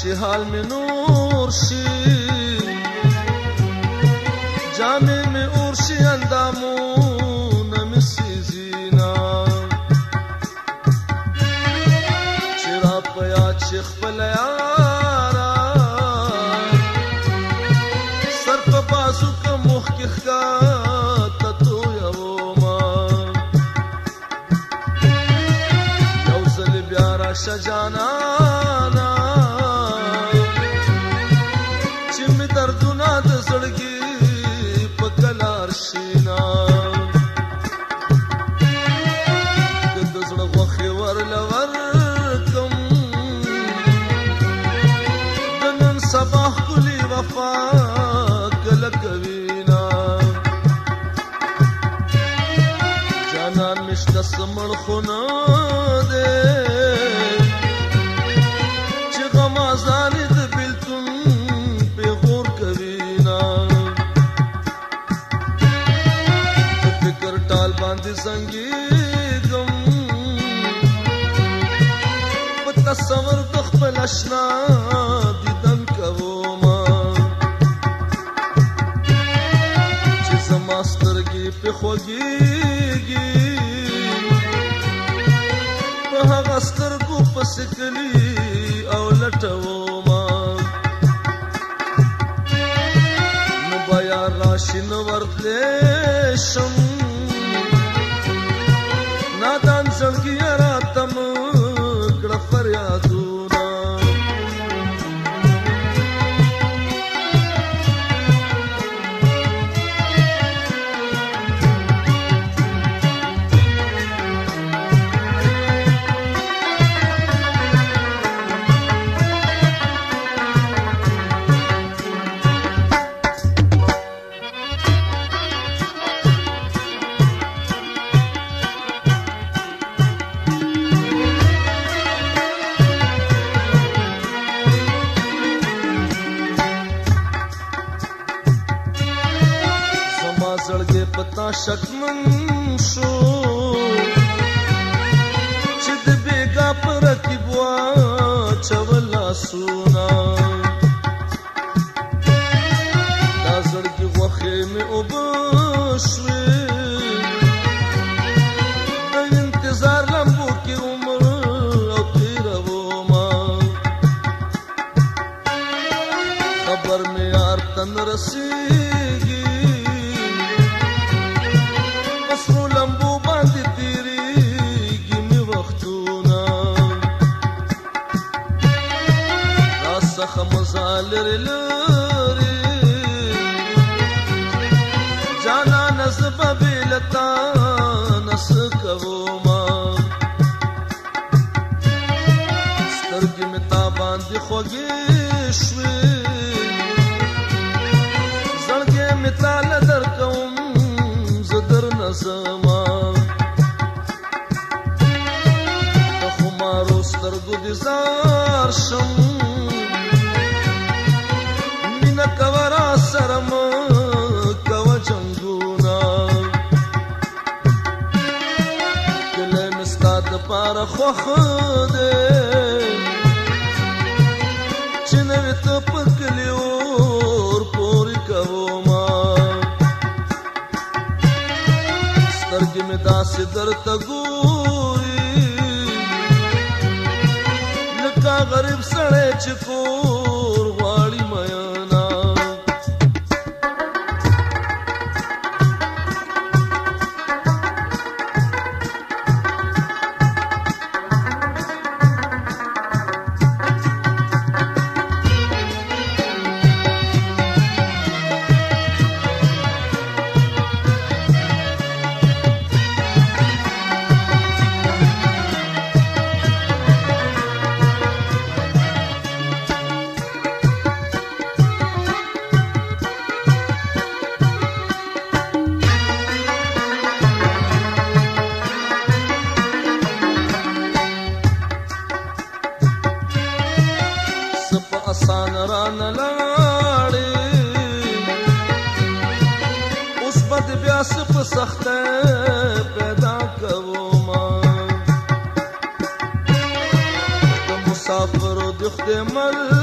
شي حال می نور شي جامې می اور شي اندامونه می سیزینا چې را په یاد شي خپل یارا سر په بازو که مخ کې ښکاته تویوما یو ځل بیا راشه جانان وفا کله کوي نا جانا مشت سمړ خو نه ده چې غما ځان دې بلتون په غور کوي نا فکر ټال باندې څنګه تصور د خپل اشنا سکلی او لټو ما نو بیا راشن ورتله دشمن شو چې د بیګا پر رقیب وا چولا سونا دا زړګي غوخه مې وبښوي خبر مې ارتن رسید لری لری جانا نسب بلتا نس کوو ما سترګې مې تا باندې خوږې خوخ دې چې نو ته پکلی اور پورې کوما سترګې مې داسې درته ګور محبت بیا سپ سخت پیدا کوو ما د مسافر د خدمت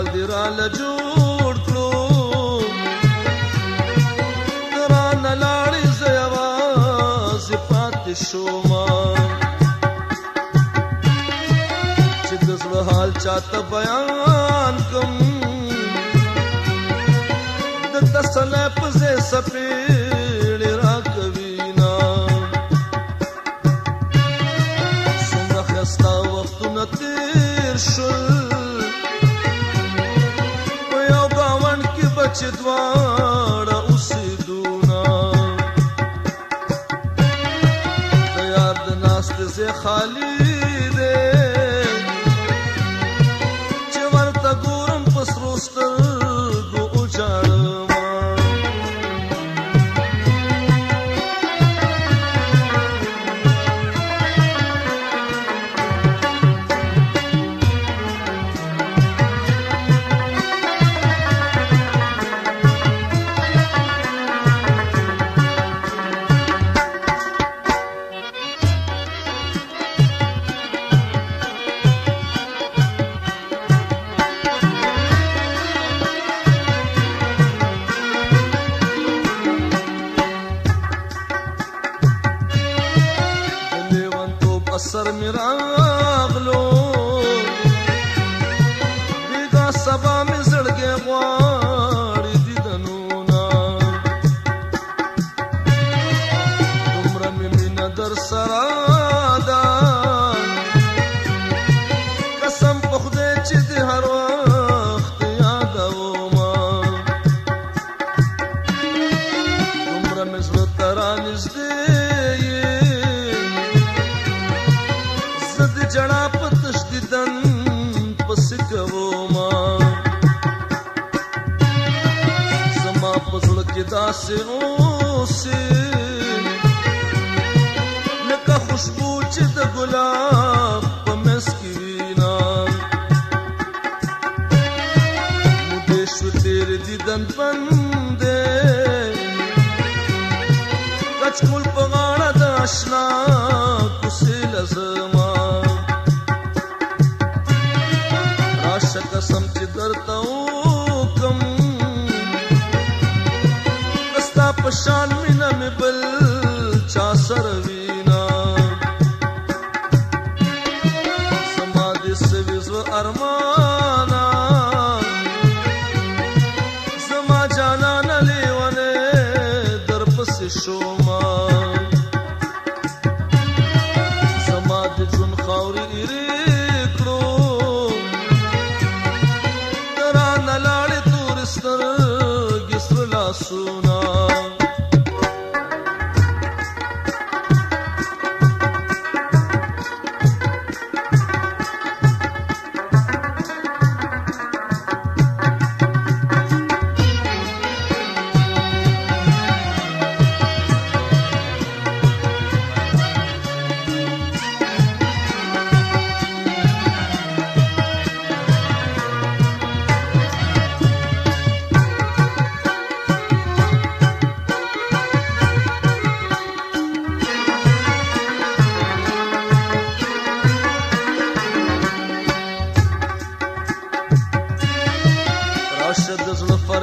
خیال دی را له جوړ کړو ترانه لاړې زه یوازې پاتې شوم چې د زړه حال چاته بیان کم د تسلی پسې سپېړې راکوي نه څومره ښایسته وختونه تېر چې دواړه اوسېدونه د یار د ناستې خالي در سرا دا قسم په خدای چې د هر وخت یاد و ما عمره مې زړه ته رانږدې زه د جړا په تشدیدن پسې کوم زما په زړه کې داسې اوسې خوشبو چې د ګلاب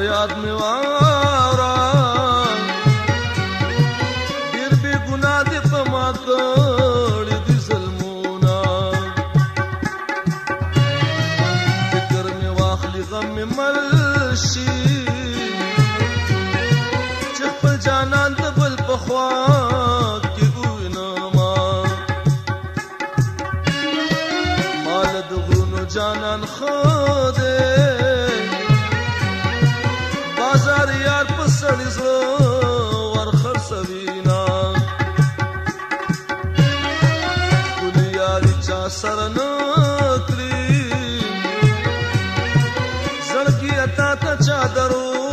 یاد می وارا ډیر به ګنا دې په ما کړې دې ظلمونا فکر می واخلې غم می مرشي چې په جانان ته بل په خوان أتت شادر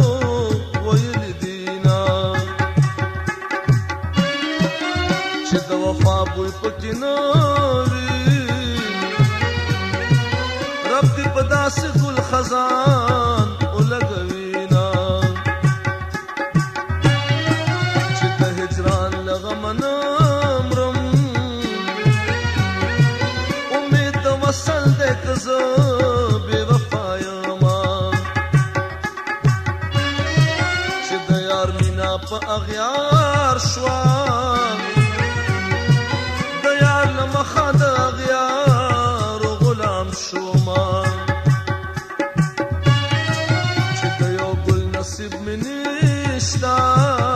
Stop.